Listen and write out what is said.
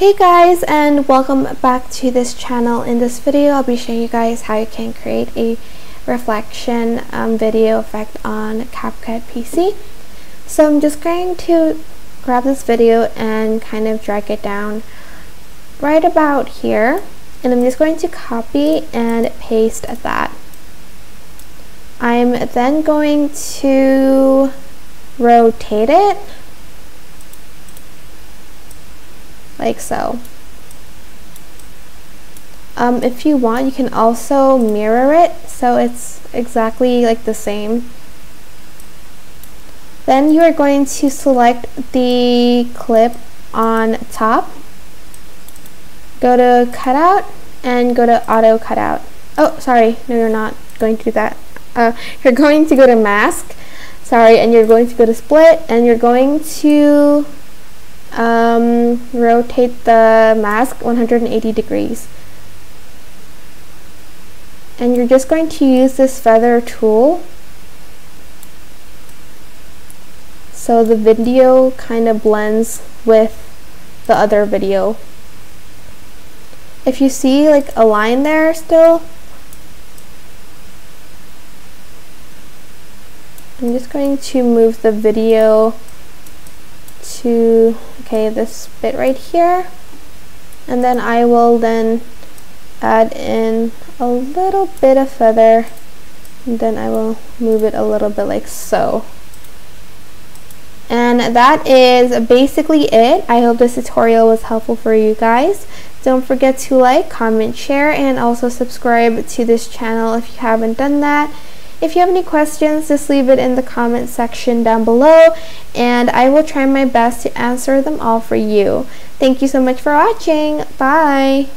Hey guys and welcome back to this channel. In this video I'll be showing you guys how you can create a reflection um, video effect on CapCut PC. So I'm just going to grab this video and kind of drag it down right about here and I'm just going to copy and paste that. I'm then going to rotate it like so. Um, if you want, you can also mirror it so it's exactly like the same. Then you are going to select the clip on top, go to cutout, and go to auto cutout. Oh, sorry, no you're not going to do that. Uh, you're going to go to mask, sorry, and you're going to go to split, and you're going to um, rotate the mask 180 degrees. And you're just going to use this feather tool so the video kind of blends with the other video. If you see like a line there still, I'm just going to move the video to okay this bit right here. And then I will then add in a little bit of feather. And then I will move it a little bit like so. And that is basically it. I hope this tutorial was helpful for you guys. Don't forget to like comment share and also subscribe to this channel if you haven't done that if you have any questions, just leave it in the comment section down below and I will try my best to answer them all for you. Thank you so much for watching. Bye!